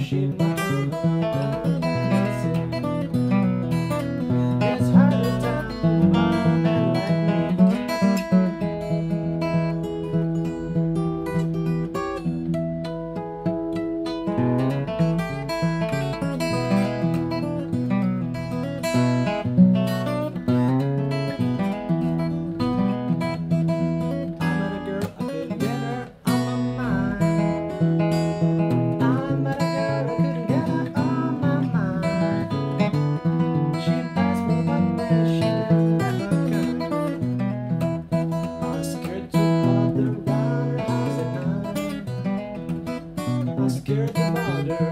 she scared the mother.